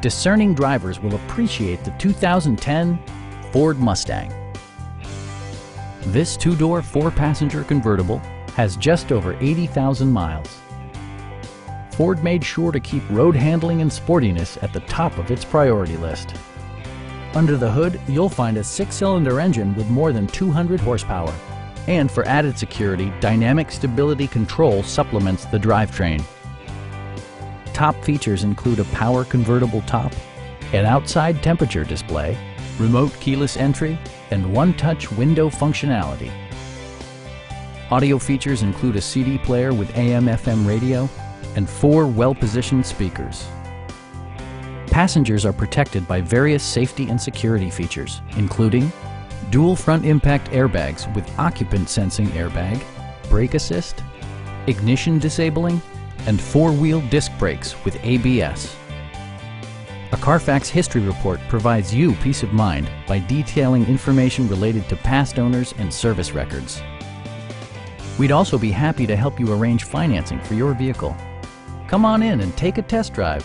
discerning drivers will appreciate the 2010 Ford Mustang. This two-door, four-passenger convertible has just over 80,000 miles. Ford made sure to keep road handling and sportiness at the top of its priority list. Under the hood, you'll find a six-cylinder engine with more than 200 horsepower. And for added security, Dynamic Stability Control supplements the drivetrain. Top features include a power convertible top, an outside temperature display, remote keyless entry, and one-touch window functionality. Audio features include a CD player with AM-FM radio and four well-positioned speakers. Passengers are protected by various safety and security features, including dual front impact airbags with occupant sensing airbag, brake assist, ignition disabling, and four-wheel disc brakes with ABS. A Carfax history report provides you peace of mind by detailing information related to past owners and service records. We'd also be happy to help you arrange financing for your vehicle. Come on in and take a test drive.